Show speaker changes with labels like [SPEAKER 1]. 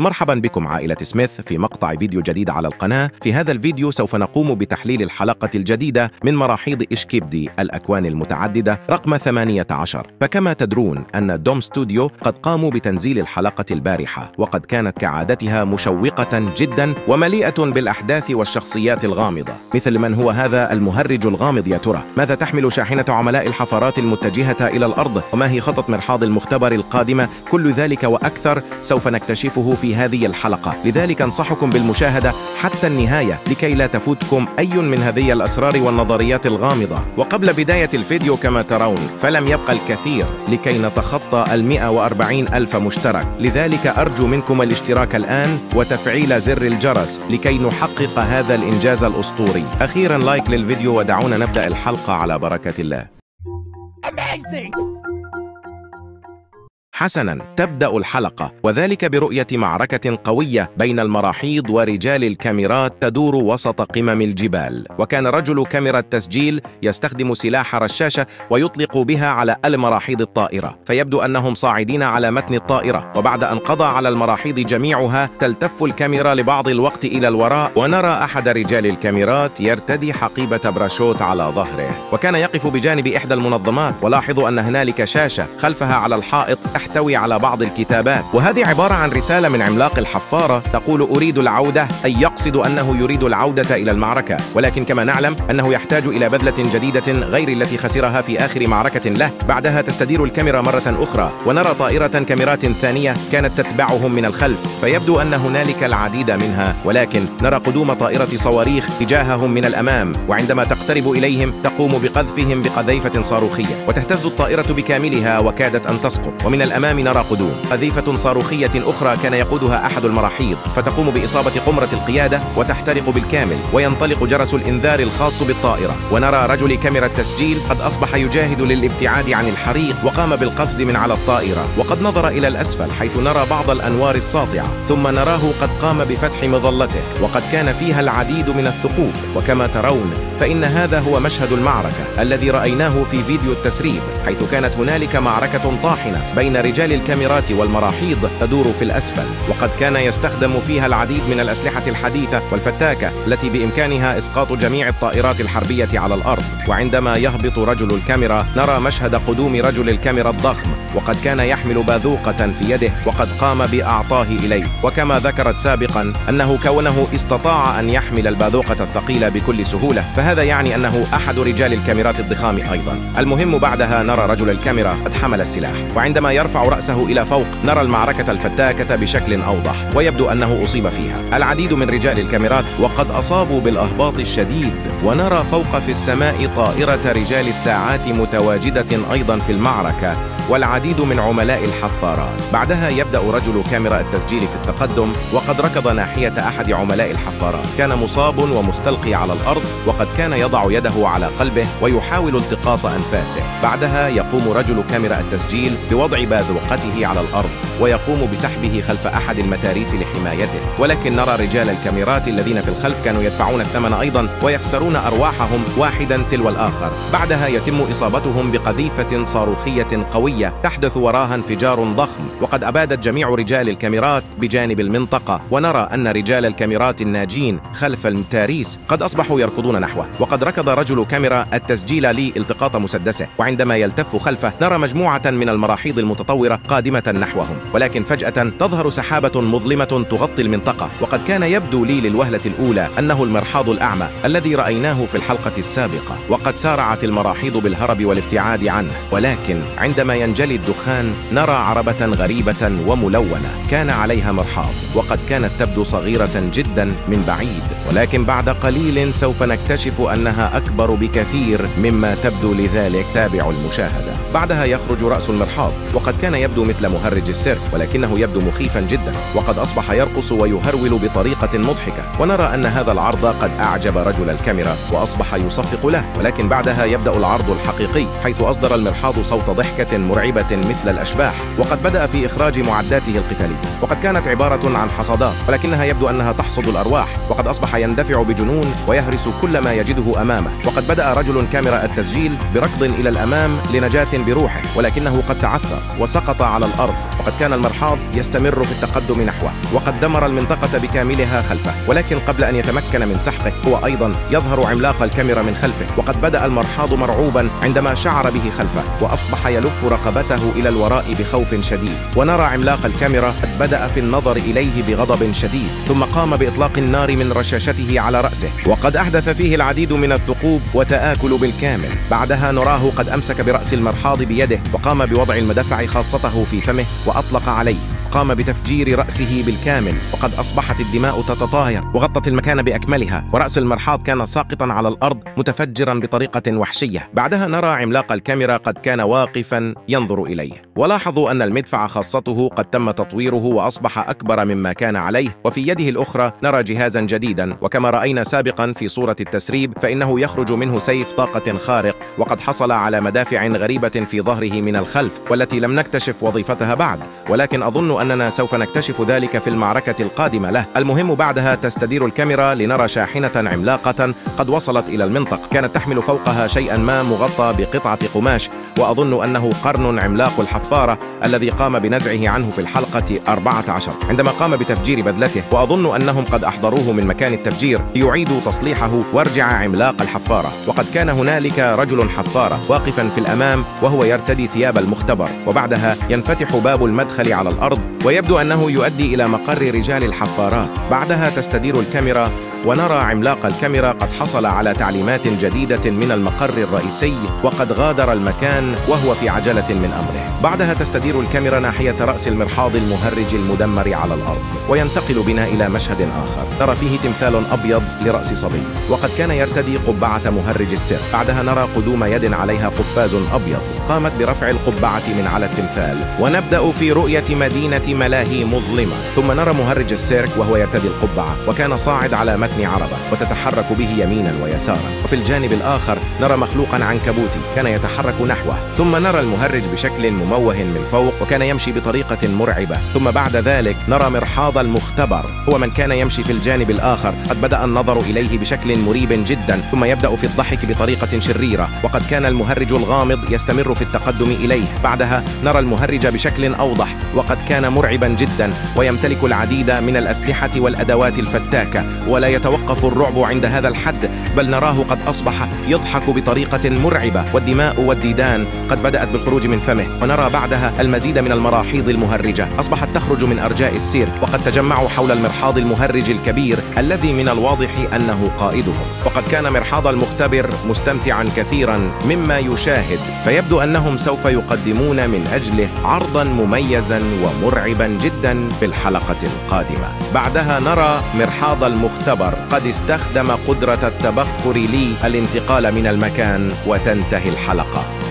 [SPEAKER 1] مرحبا بكم عائلة سميث في مقطع فيديو جديد على القناة. في هذا الفيديو سوف نقوم بتحليل الحلقة الجديدة من مراحيض إشكيبدي الأكوان المتعددة رقم 18 فكما تدرون أن دوم ستوديو قد قاموا بتنزيل الحلقة البارحة وقد كانت كعادتها مشوقة جدا ومليئة بالأحداث والشخصيات الغامضة. مثل من هو هذا المهرج الغامض يا ترى؟ ماذا تحمل شاحنة عملاء الحفارات المتجهة إلى الأرض؟ وما هي خطط مرحاض المختبر القادمة؟ كل ذلك وأكثر سوف نكتشفه في هذه الحلقة. لذلك أنصحكم بالمشاهدة حتى النهاية لكي لا تفوتكم أي من هذه الأسرار والنظريات الغامضة. وقبل بداية الفيديو كما ترون فلم يبقى الكثير لكي نتخطى المئة وأربعين ألف مشترك. لذلك أرجو منكم الاشتراك الآن وتفعيل زر الجرس لكي نحقق هذا الإنجاز الأسطوري. أخيرا لايك للفيديو ودعونا نبدأ الحلقة على بركة الله.
[SPEAKER 2] Amazing!
[SPEAKER 1] حسنا تبدأ الحلقة وذلك برؤية معركة قوية بين المراحيض ورجال الكاميرات تدور وسط قمم الجبال. وكان رجل كاميرا التسجيل يستخدم سلاح رشاشة ويطلق بها على المراحيض الطائرة. فيبدو أنهم صاعدين على متن الطائرة وبعد أن قضى على المراحيض جميعها تلتف الكاميرا لبعض الوقت إلى الوراء ونرى أحد رجال الكاميرات يرتدي حقيبة براشوت على ظهره. وكان يقف بجانب إحدى المنظمات ولاحظوا أن هنالك شاشة خلفها على الحائط تحتوي على بعض الكتابات. وهذه عبارة عن رسالة من عملاق الحفارة تقول أريد العودة أي يقصد أنه يريد العودة إلى المعركة. ولكن كما نعلم أنه يحتاج إلى بذلة جديدة غير التي خسرها في آخر معركة له. بعدها تستدير الكاميرا مرة أخرى ونرى طائرة كاميرات ثانية كانت تتبعهم من الخلف. فيبدو أن هنالك العديد منها. ولكن نرى قدوم طائرة صواريخ تجاههم من الأمام. وعندما تقترب إليهم تقوم بقذفهم بقذيفة صاروخية. وتهتز الطائرة بكاملها وكادت أن تسقط. ومن الأمام الأمام نرى قدوم. قذيفة صاروخية أخرى كان يقودها أحد المراحيض فتقوم بإصابة قمرة القيادة وتحترق بالكامل وينطلق جرس الإنذار الخاص بالطائرة. ونرى رجل كاميرا التسجيل قد أصبح يجاهد للابتعاد عن الحريق وقام بالقفز من على الطائرة. وقد نظر إلى الأسفل حيث نرى بعض الأنوار الساطعة ثم نراه قد قام بفتح مظلته. وقد كان فيها العديد من الثقوب. وكما ترون فإن هذا هو مشهد المعركة الذي رأيناه في فيديو التسريب حيث كانت هنالك معركة طاحنة بين رجال الكاميرات والمراحيض تدور في الأسفل وقد كان يستخدم فيها العديد من الأسلحة الحديثة والفتاكة التي بإمكانها إسقاط جميع الطائرات الحربية على الأرض. وعندما يهبط رجل الكاميرا نرى مشهد قدوم رجل الكاميرا الضخم وقد كان يحمل باذوقة في يده وقد قام بأعطاه إليه. وكما ذكرت سابقا أنه كونه استطاع أن يحمل الباذوقة الثقيلة بكل سهولة فهذا يعني أنه أحد رجال الكاميرات الضخام أيضا. المهم بعدها نرى رجل الكاميرا قد حمل السلاح. وعندما يرفع رأسه إلى فوق. نرى المعركة الفتاكة بشكل أوضح ويبدو أنه أصيب فيها. العديد من رجال الكاميرات وقد أصابوا بالأهباط الشديد. ونرى فوق في السماء طائرة رجال الساعات متواجدة أيضا في المعركة والعديد من عملاء الحفارات بعدها يبدأ رجل كاميرا التسجيل في التقدم وقد ركض ناحية أحد عملاء الحفارات كان مصاب ومستلقي على الأرض وقد كان يضع يده على قلبه ويحاول التقاط أنفاسه. بعدها يقوم رجل كاميرا التسجيل بوضع باذوقته على الأرض ويقوم بسحبه خلف أحد المتاريس لحمايته. ولكن نرى رجال الكاميرات الذين في الخلف كانوا يدفعون الثمن أيضا ويخسرون أرواحهم واحدا تلو الآخر. بعدها يتم إصابتهم بقذيفة صاروخية قوية تحدث وراها انفجار ضخم وقد أبادت جميع رجال الكاميرات بجانب المنطقة. ونرى أن رجال الكاميرات الناجين خلف المتاريس قد أصبحوا يركضون نحوه. وقد ركض رجل كاميرا التسجيل لالتقاط مسدسه. وعندما يلتف خلفه نرى مجموعة من المراحيض المتطورة قادمة نحوهم. ولكن فجأة تظهر سحابة مظلمة تغطي المنطقة. وقد كان يبدو لي للوهلة الأولى أنه المرحاض الأعمى الذي رأيناه في الحلقة السابقة وقد سارعت المراحيض بالهرب والابتعاد عنه ولكن عندما ينجلي الدخان نرى عربة غريبة وملونة كان عليها مرحاض وقد كانت تبدو صغيرة جدا من بعيد. ولكن بعد قليل سوف نكتشف أنها أكبر بكثير مما تبدو لذلك تابع المشاهدة. بعدها يخرج رأس المرحاض وقد كان يبدو مثل مهرج السيرك ولكنه يبدو مخيفا جدا وقد أصبح يرقص ويهرول بطريقة مضحكة. ونرى أن هذا العرض قد أعجب رجل الكاميرا وأصبح يصفق له ولكن بعدها يبدأ العرض الحقيقي حيث أصدر المرحاض صوت ضحكة مرعبة مثل الأشباح وقد بدأ في إخراج معداته القتالية. وقد كانت عبارة عن حصادات ولكنها يبدو أنها تحصد الأرواح وقد أصبح يندفع بجنون ويهرس كل ما يجده أمامه. وقد بدأ رجل كاميرا التسجيل بركض إلى الأمام لنجاة بروحه ولكنه قد تعثر وسقط على الأرض. وقد كان المرحاض يستمر في التقدم نحوه. وقد دمر المنطقة بكاملها خلفه. ولكن قبل أن يتمكن من سحقه هو أيضا يظهر عملاق الكاميرا من خلفه. وقد بدأ المرحاض مرعوبا عندما شعر به خلفه وأصبح يلف رقبته إلى الوراء بخوف شديد. ونرى عملاق الكاميرا قد بدأ في النظر إليه بغضب شديد. ثم قام بإطلاق النار من رشاشته. على رأسه. وقد أحدث فيه العديد من الثقوب وتآكل بالكامل. بعدها نراه قد أمسك برأس المرحاض بيده وقام بوضع المدفع خاصته في فمه وأطلق عليه. قام بتفجير رأسه بالكامل وقد أصبحت الدماء تتطاير وغطت المكان بأكملها ورأس المرحاض كان ساقطا على الأرض متفجرا بطريقة وحشية. بعدها نرى عملاق الكاميرا قد كان واقفا ينظر إليه. ولاحظوا أن المدفع خاصته قد تم تطويره وأصبح أكبر مما كان عليه. وفي يده الأخرى نرى جهازا جديدا. وكما رأينا سابقا في صورة التسريب فإنه يخرج منه سيف طاقة خارق وقد حصل على مدافع غريبة في ظهره من الخلف والتي لم نكتشف وظيفتها بعد. ولكن أظن أننا سوف نكتشف ذلك في المعركة القادمة له. المهم بعدها تستدير الكاميرا لنرى شاحنة عملاقة قد وصلت إلى المنطق. كانت تحمل فوقها شيئا ما مغطى بقطعة قماش. وأظن أنه قرن عملاق الحفارة الذي قام بنزعه عنه في الحلقة 14 عندما قام بتفجير بدلته وأظن أنهم قد أحضروه من مكان التفجير ليعيدوا تصليحه وارجع عملاق الحفارة. وقد كان هنالك رجل حفارة واقفا في الأمام وهو يرتدي ثياب المختبر. وبعدها ينفتح باب المدخل على الأرض ويبدو أنه يؤدي إلى مقر رجال الحفارات. بعدها تستدير الكاميرا ونرى عملاق الكاميرا قد حصل على تعليمات جديدة من المقر الرئيسي وقد غادر المكان وهو في عجلة من أمره. بعدها تستدير الكاميرا ناحية رأس المرحاض المهرج المدمر على الأرض وينتقل بنا إلى مشهد آخر. نرى فيه تمثال أبيض لرأس صبي وقد كان يرتدي قبعة مهرج السر. بعدها نرى قدوم يد عليها قفاز أبيض. قامت برفع القبعة من على التمثال ونبدأ في رؤية مدينة ملاهي مظلمة. ثم نرى مهرج السيرك وهو يرتدي القبعة وكان صاعد على متن عربة وتتحرك به يمينا ويسارا. وفي الجانب الآخر نرى مخلوقا عنكبوتي كان يتحرك نحوه. ثم نرى المهرج بشكل مموه من فوق وكان يمشي بطريقة مرعبة. ثم بعد ذلك نرى مرحاض المختبر هو من كان يمشي في الجانب الآخر. قد بدأ النظر إليه بشكل مريب جدا ثم يبدأ في الضحك بطريقة شريرة. وقد كان المهرج الغامض يستمر في التقدم إليه. بعدها نرى المهرج بشكل أوضح وقد كان مرعبا جدا ويمتلك العديد من الأسلحة والأدوات الفتاكة ولا يتوقف الرعب عند هذا الحد بل نراه قد أصبح يضحك بطريقة مرعبة. والدماء والديدان قد بدأت بالخروج من فمه ونرى بعدها المزيد من المراحيض المهرجة. أصبحت تخرج من أرجاء السيرك وقد تجمعوا حول المرحاض المهرج الكبير الذي من الواضح أنه قائدهم. وقد كان مرحاض المختبر مستمتعا كثيرا مما يشاهد فيبدو أنهم سوف يقدمون من أجله عرضا مميزا ومرعبا. جدا في الحلقة القادمة. بعدها نرى مرحاض المختبر قد استخدم قدرة التبخر لي الانتقال من المكان وتنتهي الحلقة.